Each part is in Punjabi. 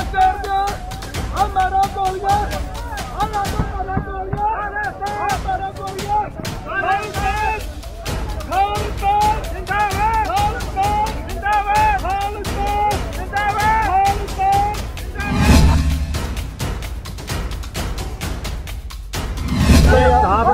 ਇੰਡੀਆ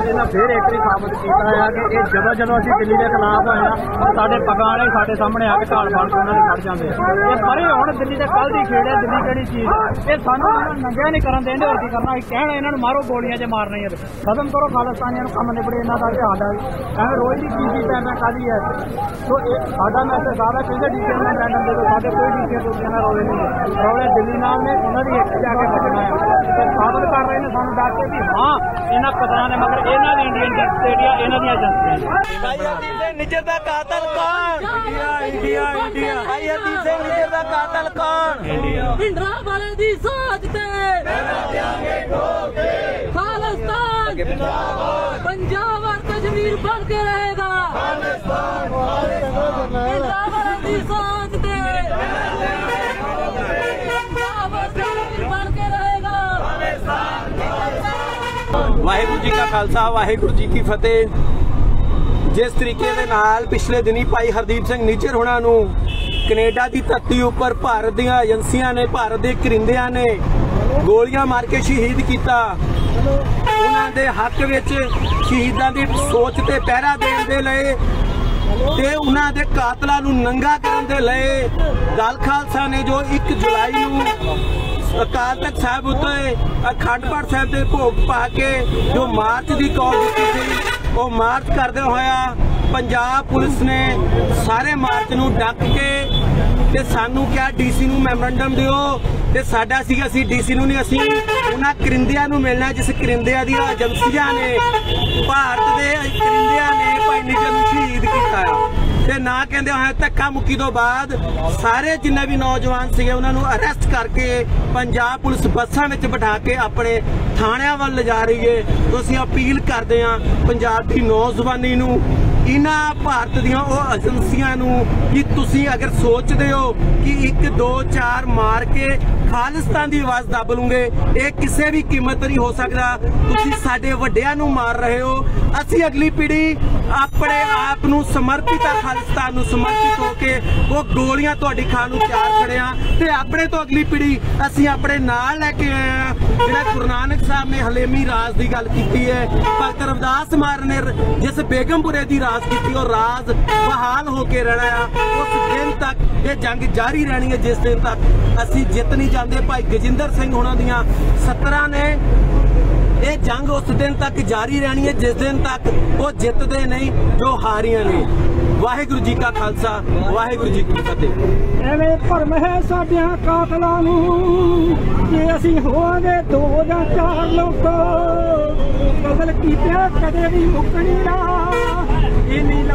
ਸਟੇਟ ਦੇ ਇਹਨਾਂ ਫੇਰ ਇੱਕ ਵਾਰੀ ਸਾਬਤ ਕੀਤਾ ਆ ਕਿ ਇਹ ਜਦੋਂ ਜਦੋਂ ਅਸੀਂ ਦਿੱਲੀ ਦੇ ਖਿਲਾਫ ਹੋਏ ਆ ਸਾਡੇ ਪਗਾਂ ਵਾਲੇ ਸਾਡੇ ਸਾਹਮਣੇ ਆ ਕੇ ਢਾਲ ਫਾਲ ਕੇ ਉਹਨਾਂ ਦੇ ਖੜ ਜਾਂਦੇ ਆ। ਇਹ ਸਾਰੇ ਹੁਣ ਦਿੱਲੀ ਦੇ ਕੱਲ ਦੀ ਖੇਡ ਹੈ ਦਿੱਲੀ ਕਿਹੜੀ ਚੀਜ਼ ਹੈ? ਇਹ ਸਾਨੂੰ ਨੰਗਿਆ ਨਹੀਂ ਕਰਨ ਦੇਂਦੇ ਹੋਰ ਕੀ ਕਰਨਾ? ਅਸੀਂ ਕਹਿਣਾ ਇਹਨਾਂ ਨੂੰ ਮਾਰੋ ਗੋਲੀਆਂ ਜੇ ਮਾਰਨਾ ਤੇ। ਖਤਮ ਕਰੋ ਖਾਲਿਸਤਾਨੀਆਂ ਨੂੰ ਕੰਮ ਨਿਬੜੇ ਇਹਨਾਂ ਦਾ ਤੇ ਸਾਡਾ ਵੀ ਐਵੇਂ ਰੋਜ਼ ਦੀ ਕੀ ਕੀ ਪੈਂਦਾ ਕਾਦੀ ਹੈ ਸੋ ਇਹ ਸਾਡਾ ਮੈਸੇਜ ਸਾਰਾ ਕਹਿੰਦੇ ਡੀਕੇ ਨੂੰ ਮੈਂਡਮ ਦੇ ਦਿਓ, ਸਾਡੇ ਕੋਈ ਡੀਕੇ ਤੋਂ ਨਾ ਰੋਲੇ ਨਹੀਂ ਰੋਲੇ ਦਿੱਲੀ ਨਾਲ ਨੇ ਉਹਨਾਂ ਦੀ ਇੱਕ ਜਾ ਕੇ ਕੱਢਣਾ ਹੈ ਤੇ ਸਾਬਤ ਕਰ ਰਹੇ ਨੇ ਸਾਨੂੰ ਦੱਸ ਕੇ ਵੀ ਹਾਂ ਇਹਨਾਂ ਕਦਰਾਂ ਦੇ ਮਗਰ ਇਹਨਾਂ ਦੀ ਇੰਡੀਅਨ ਜਸਟੇਡੀਆ ਇਹਨਾਂ ਦੀਆਂ ਏਜੰਸੀਆਂ ਭਾਈ ਸਿੰਘ ਨਿੱਜਰ ਦਾ ਕਾਤਲ ਕੌਣ? ਇੰਡੀਆ ਇੰਡੀਆ ਇੰਡੀਆ ਭਾਈ ਹਰਦੀਪ ਸਿੰਘ ਨਿੱਜਰ ਦਾ ਕਾਤਲ ਕੌਣ? ਭਿੰਡਰਾ ਵਾਲੇ ਦੀ ਸੋਚ ਤੇ ਖਾਲਿਸਤਾਨ। ਪੰਜਾਬ ਔਰ ਕਸ਼ਮੀਰ ਬਣ ਕੇ ਰਹੇਗਾ। ਭਿੰਡਰਾ ਵਾਹਿਗੁਰੂ ਜੀ ਕਾ ਖਾਲਸਾ, ਵਾਹਿਗੁਰੂ ਜੀ ਕੀ ਫਤਿਹ। ਜਿਸ ਤਰੀਕੇ ਦੇ ਨਾਲ ਪਿਛਲੇ ਦਿਨੀ ਭਾਈ ਹਰਦੀਪ ਸਿੰਘ ਨਿੱਜਰ ਹੁਣਾਂ ਨੂੰ ਕੈਨੇਡਾ ਦੀ ਧਰਤੀ ਉੱਪਰ ਭਾਰਤ ਦੀਆਂ ਏਜੰਸੀਆਂ ਨੇ, ਭਾਰਤ ਦੇ ਕਰਿੰਦਿਆਂ ਨੇ ਗੋਲੀਆਂ ਮਾਰ ਕੇ ਸ਼ਹੀਦ ਕੀਤਾ। ਉਹਨਾਂ ਦੇ ਹੱਕ ਵਿੱਚ ਸ਼ਹੀਦਾਂ ਦੀ ਸੋਚ ਤੇ ਪਹਿਰਾ ਦੇਣ ਦੇ ਲਈ ਤੇ ਉਹਨਾਂ ਦੇ ਕਾਤਲਾਂ ਨੂੰ ਨੰਗਾ ਕਰਨ ਦੇ ਲਈ ਦਲ ਖਾਲਸਾ ਨੇ ਜੋ 1 ਜੁਲਾਈ ਨੂੰ ਅਕਾਲ ਤਖਤ ਸਾਹਿਬ ਉੱਤੇ ਅਖੰਡ ਪਾਠ ਸਾਹਿਬ ਦੇ ਭੋਗ ਪਾ ਕੇ ਜੋ ਮਾਰਚ ਦੀ ਕਾਲ ਦਿੱਤੀ ਸੀ, ਉਹ ਮਾਰਚ ਕਰਦੇ ਹੋਇਆ ਪੰਜਾਬ ਪੁਲਿਸ ਨੇ ਸਾਰੇ ਮਾਰਚ ਨੂੰ ਡੱਕ ਕੇ ਤੇ ਸਾਨੂੰ ਕਿਹਾ, ਡੀਸੀ ਨੂੰ ਮੈਮੋਰੰਡਮ ਦਿਓ ਤੇ ਸਾਡਾ ਸੀ ਅਸੀਂ ਡੀਸੀ ਨੂੰ ਨਹੀਂ, ਅਸੀਂ ਉਹਨਾਂ ਕਰਿੰਦਿਆਂ ਨੂੰ ਮਿਲਣਾ, ਜਿਸ ਕਰਿੰਦਿਆਂ ਦੀਆਂ ਏਜੰਸੀਆਂ ਨੇ, ਭਾਰਤ ਦੇ ਕਰਿੰਦਿਆਂ ਨੇ ਭਾਈ ਨਿਜਰ ਨੂੰ ਸ਼ਹੀਦ ਕੀਤਾ ਆ। ਤੇ ਨਾ ਕਹਿੰਦੇ ਹੋਏ ਧੱਕਾ ਮੁੱਕੀ ਤੋਂ ਬਾਅਦ ਸਾਰੇ ਜਿੰਨੇ ਵੀ ਨੌਜਵਾਨ ਸੀਗੇ, ਉਹਨਾਂ ਨੂੰ ਅਰੈਸਟ ਕਰਕੇ ਪੰਜਾਬ ਪੁਲਿਸ ਬੱਸਾਂ ਵਿੱਚ ਬਿਠਾ ਕੇ ਆਪਣੇ ਥਾਣਿਆਂ ਵੱਲ ਲਿਜਾ ਰਹੀ ਏ। ਤੋਂ ਅਸੀਂ ਅਪੀਲ ਕਰਦੇ ਹਾਂ, ਪੰਜਾਬ ਦੀ ਨੌਜਵਾਨੀ ਨੂੰ ਇਹਨਾਂ ਭਾਰਤ ਦੀਆਂ ਉਹ ਏਜੰਸੀਆਂ ਨੂੰ ਕਿ ਤੁਸੀਂ ਅਗਰ ਸੋਚਦੇ ਹੋ ਕਿ 1 2 4 ਮਾਰ ਕੇ ਖਾਲਿਸਤਾਨ ਦੀ ਆਵਾਜ਼ ਦੱਬ ਲੂਗੇ, ਇਹ ਕਿਸੇ ਵੀ ਕੀਮਤ ਨਹੀਂ ਹੋ ਸਕਦਾ। ਤੁਸੀਂ ਸਾਡੇ ਵੱਡਿਆਂ ਨੂੰ ਮਾਰ ਰਹੇ ਹੋ। ਅਸੀਂ ਅਗਲੀ ਪੀੜ੍ਹੀ ਆਪਣੇ ਆਪ ਨੂੰ ਸਮਰਪਿਤ ਆ, ਖਾਲਿਸਤਾਨ ਨੂੰ ਸਮਰਪਿਤ ਹੋ ਕੇ ਉਹ ਗੋਲੀਆਂ ਤੁਹਾਡੀ ਖਾਣ ਨੂੰ ਤਿਆਰ ਖੜੇ ਆ ਤੇ ਆਪਣੇ ਤੋਂ ਅਗਲੀ ਪੀੜ੍ਹੀ ਅਸੀਂ ਆਪਣੇ ਨਾਲ ਲੈ ਕੇ ਆਏ ਆ। ਜਿਹੜਾ ਗੁਰੂ ਨਾਨਕ ਸਾਹਿਬ ਨੇ ਹਲੇਮੀ ਰਾਜ ਦੀ ਗੱਲ ਕੀਤੀ ਹੈ, ਭਗਤ ਰਵਿਦਾਸ ਮਾਰ ਨੇ ਜਿਸ ਬੇਗਮਪੁਰੇ ਦੀ ਰਾਜ ਕੀਤੀ ਉਹ ਰਾਜ ਬਹਾਲ ਹੋ ਕੇ ਰਹਿਣਾ ਆ। ਉਸ ਦਿਨ ਤੱਕ ਇਹ ਜੰਗ ਜਾਰੀ ਰਹਿਣੀ ਹੈ ਜਿਸ ਦਿਨ ਤੱਕ ਅਸੀਂ ਜਿੱਤ ਨਹੀਂ ਜਾਂਦੇ। ਭਾਈ ਗਜਿੰਦਰ ਸਿੰਘ ਹੋਣਾ ਦੀਆਂ 17 ਨੇ ਇਹ ਜੰਗ ਉਸ ਦਿਨ ਤੱਕ ਜਾਰੀ ਰਹਿਣੀ ਹੈ ਜਿਸ ਦਿਨ ਤੱਕ ਉਹ ਜਿੱਤਦੇ ਨਹੀਂ, ਜੋ ਹਾਰੀਆਂ ਨੇ। ਵਾਹਿਗੁਰੂ ਜੀ ਕਾ ਖਾਲਸਾ, ਵਾਹਿਗੁਰੂ ਜੀ ਕੀ ਫਤਿਹ। ਐਵੇਂ ਭਰਮ ਹੈ ਸਾਡਿਆਂ ਕਾਤਲਾਂ ਨੂੰ ਕਿ ਅਸੀਂ ਹੋਵਾਂਗੇ ਦੋ ਜਾਂ ਚਾਰ ਲੋਕ। ਕਤਲ ਕੀਤਿਆਂ ਕਦੇ ਵੀ ਮੁੱਕਣੀ ਨਾ।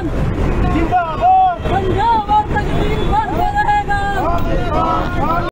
dân Zimbabwe dân dân